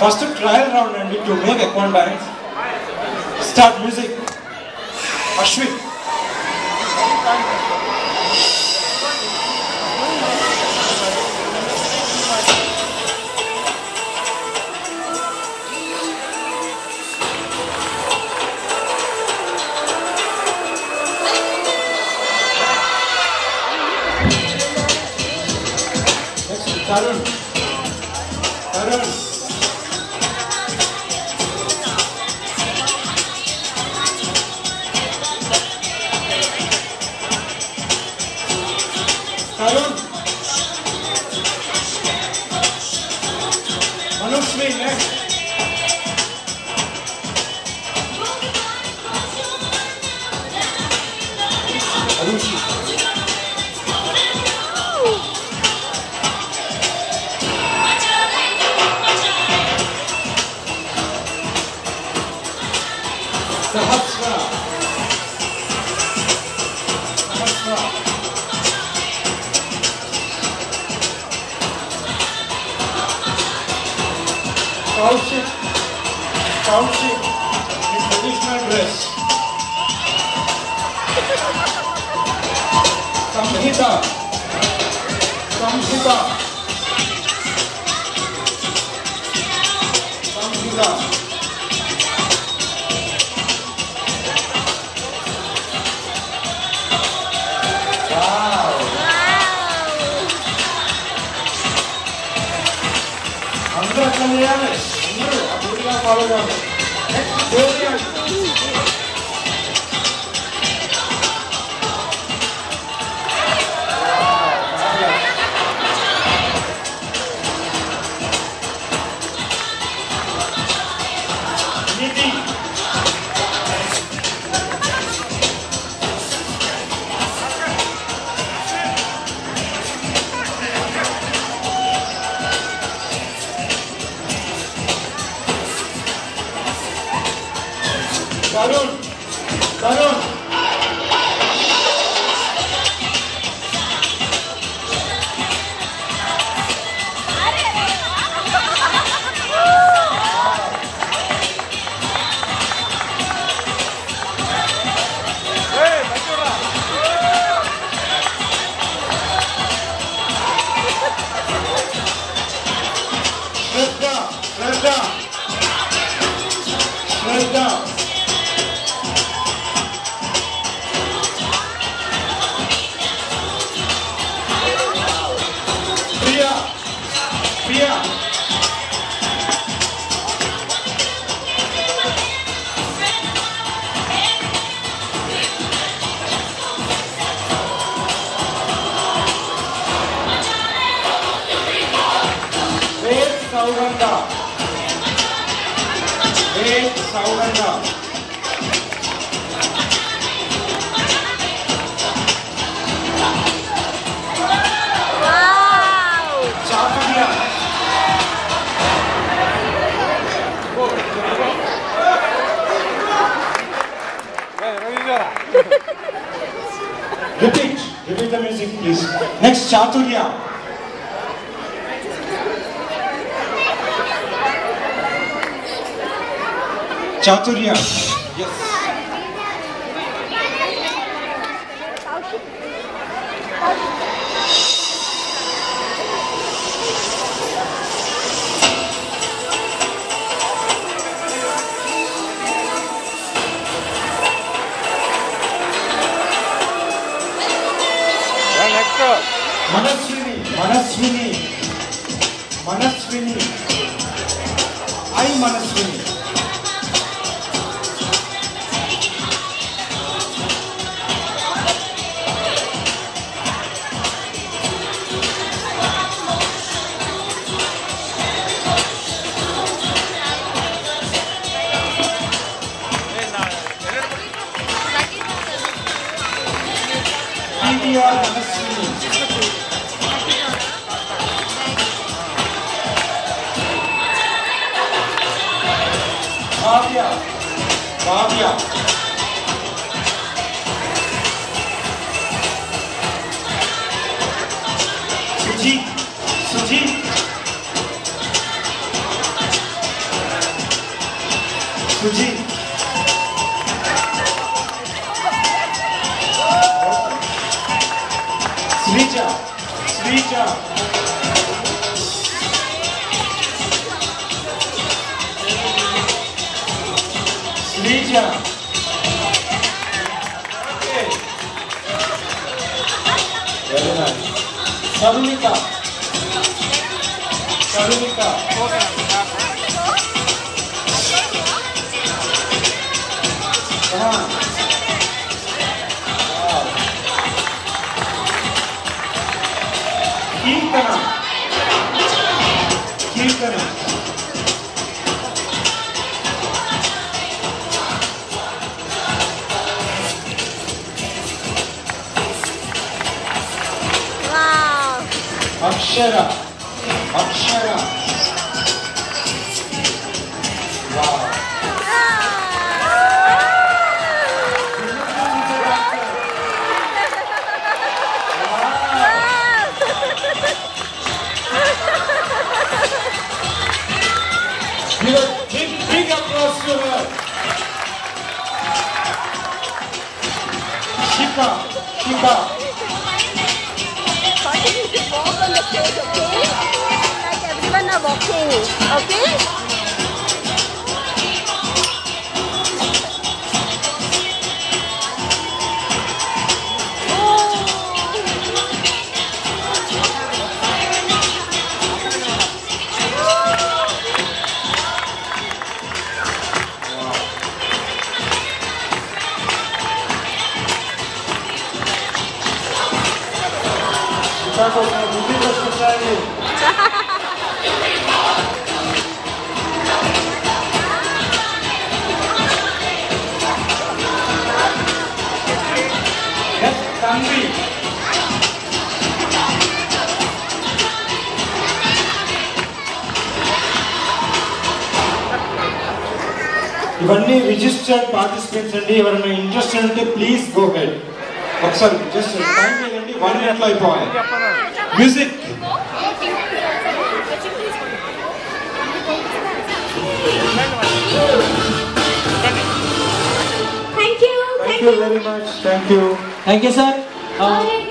First trial round and to make a balance. Start music. Ashwin. Next, Tarun. hot smell. In traditional dress. Samhita, Samhita, Samhita. 하는, 오늘은 우리가 바로 하는, 나는 나는 Let's go. Saurabh. repeat, repeat the music please. Next, Chaturya. Chaturya. Yes. Manaswini, Manaswini, Manaswini, I Manaswini. 마음이야. 수지, 수지, 수지. 수리자, 수리자. 姉ちゃん。やれな。いサルミカ。サルミカ。ああいいかな。いい。Akşera. Akşera. Wow. Big, big applause to her. Shiva, Shiva. Walking, okay? Shika ఇవన్నీ registered participants అండి. ఎవరైనా interest ఉంటే please go ahead ఒకసారి just time లేదండి one మినిట్లో అయిపోవాలి? Music Thank you. Thank you very much thank you thank you sir Alright,